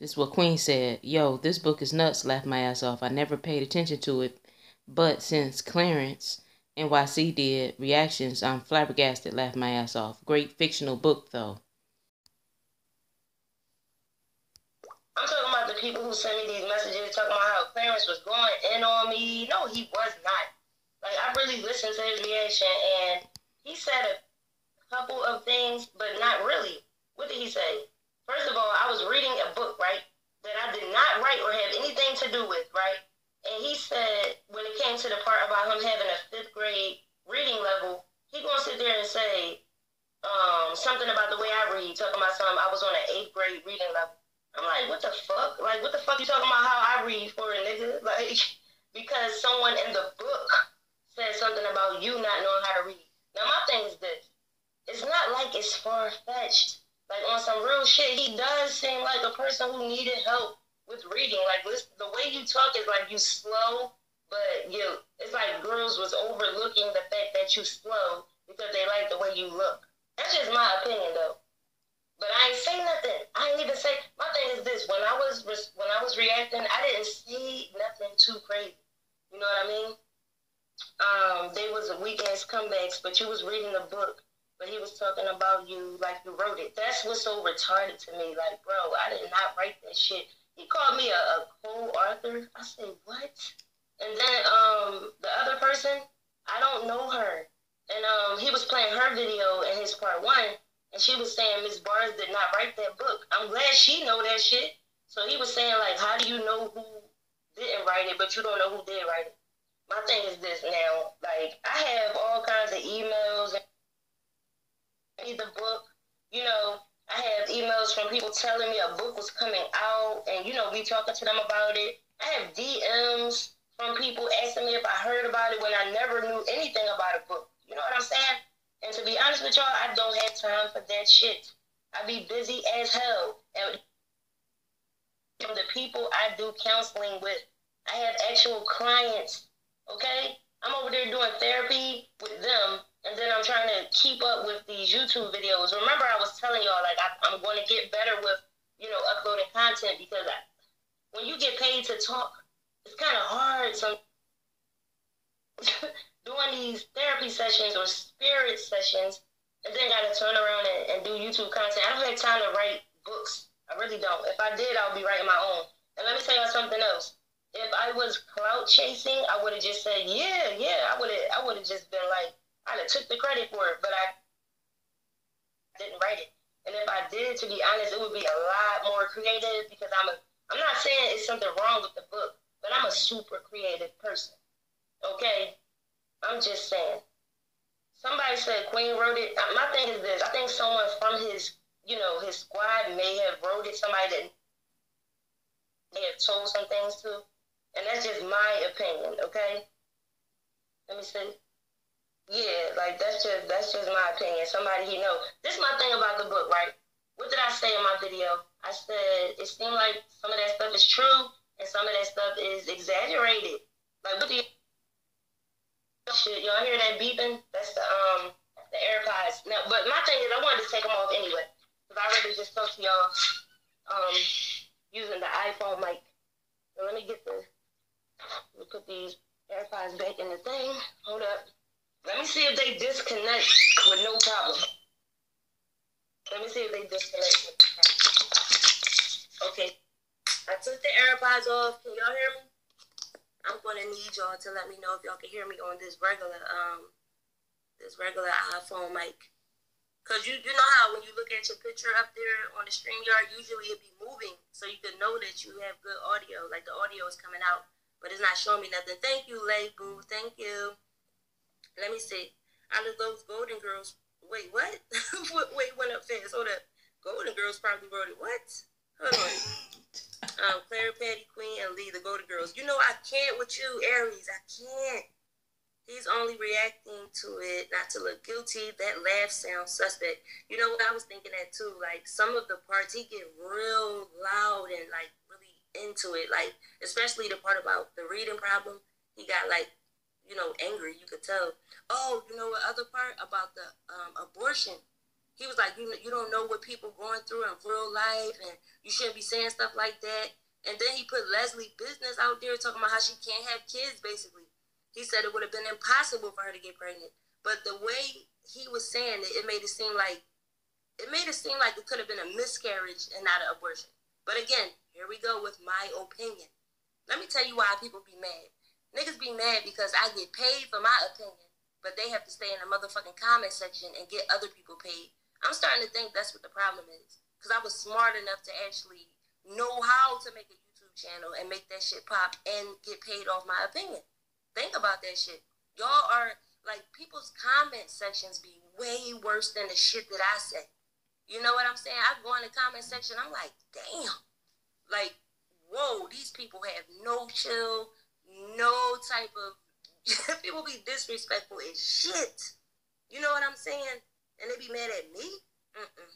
This is what Queen said. Yo, this book is nuts. Laughed my ass off. I never paid attention to it, but since Clarence NYC did reactions, I'm flabbergasted. Laughed my ass off. Great fictional book though. I'm talking about the people who sent me these messages talking about how Clarence was going in on me. No, he was not. Like I really listened to his reaction and he said a couple of things, but not really. What did he say? First of all, I was reading a book, right, that I did not write or have anything to do with, right? And he said when it came to the part about him having a fifth grade reading level, he gonna sit there and say um, something about the way I read, talking about something I was on an eighth grade reading level. I'm like, what the fuck? Like, what the fuck you talking about how I read for a nigga? Like, because someone in the book said something about you not knowing how to read. Now, my thing is this. It's not like it's far-fetched. Like, on some real shit, he does seem like a person who needed help with reading. Like, listen, the way you talk is like you slow, but you, it's like girls was overlooking the fact that you slow because they like the way you look. That's just my opinion, though. But I ain't say nothing. I ain't even say. My thing is this: when I was when I was reacting, I didn't see nothing too crazy. You know what I mean? Um, they was a weekend's comebacks, but you was reading a book, but he was talking about you like you wrote it. That's what's so retarded to me. Like, bro, I did not write that shit. He called me a, a co-author. I said, what? And then um, the other person, I don't know her. And um, he was playing her video in his part one, and she was saying Miss Barz did not write that book. I'm glad she know that shit. So he was saying like, how do you know who didn't write it, but you don't know who did write it? My thing is this now, like I have all kinds of emails and the book, you know, I have emails from people telling me a book was coming out and you know, me talking to them about it. I have DMs from people asking me if I heard about it when I never knew anything about a book. You know what I'm saying? And to be honest with y'all, I don't have time for that shit. I be busy as hell. And from the people I do counseling with, I have actual clients. Okay? I'm over there doing therapy with them, and then I'm trying to keep up with these YouTube videos. Remember, I was telling y'all, like, I, am going to get better with, you know, uploading content because I, when you get paid to talk, it's kind of hard. So doing these therapy sessions or spirit sessions and then got to turn around and, and, do YouTube content. I don't have time to write books. I really don't. If I did, I would be writing my own. And let me tell y'all something else. If I was clout chasing, I would have just said, yeah, yeah. I would have, I would have just been like, Have took the credit for it, but I didn't write it. And if I did, to be honest, it would be a lot more creative because I'm a. I'm not saying it's something wrong with the book, but I'm a super creative person. Okay, I'm just saying. Somebody said Queen wrote it. Uh, my thing is this: I think someone from his, you know, his squad may have wrote it. Somebody that may have told some things to, and that's just my opinion. Okay. Let me see. Yeah, like that's just that's just my opinion. Somebody he know. This is my thing about the book, right? What did I say in my video? I said it seemed like some of that stuff is true and some of that stuff is exaggerated. Like what do you Shit, y'all hear that beeping? That's the um the AirPods. Now, but my thing is, I wanted to take them off anyway because I already just talked to y'all um using the iPhone mic. So let me get the let me put these AirPods back in the thing. Hold up. Let me see if they disconnect with no problem. Let me see if they disconnect. Okay. I took the AirPods off. Can y'all hear me? I'm gonna need y'all to let me know if y'all can hear me on this regular um this regular iPhone mic. Cause you you know how when you look at your picture up there on the StreamYard, usually it be moving, so you can know that you have good audio, like the audio is coming out, but it's not showing me nothing. Thank you, Lay Boo. Thank you. Let me see. Out of those Golden Girls, wait, what? wait, went up fast. Hold up. Golden Girls probably wrote it. What? Hold on. um, Claire, Patty, Queen, and Lee, the Golden Girls. You know I can't with you, Aries. I can't. He's only reacting to it not to look guilty. That laugh sounds suspect. You know what I was thinking that too. Like some of the parts, he get real loud and like really into it. Like especially the part about the reading problem. He got like, you know, angry. You could tell. Oh, you know what other part about the um, abortion? He was like, you you don't know what people going through in real life, and you shouldn't be saying stuff like that. And then he put Leslie business out there talking about how she can't have kids. Basically, he said it would have been impossible for her to get pregnant. But the way he was saying it, it made it seem like it made it seem like it could have been a miscarriage and not an abortion. But again, here we go with my opinion. Let me tell you why people be mad. Niggas be mad because I get paid for my opinion, but they have to stay in the motherfucking comment section and get other people paid. I'm starting to think that's what the problem is. Because I was smart enough to actually know how to make a YouTube channel and make that shit pop and get paid off my opinion. Think about that shit. Y'all are like people's comment sections be way worse than the shit that I say. You know what I'm saying? I go in the comment section, I'm like, damn. Like, whoa, these people have no chill, no type of people be disrespectful as shit. You know what I'm saying? And they be mad at me? Mm-mm.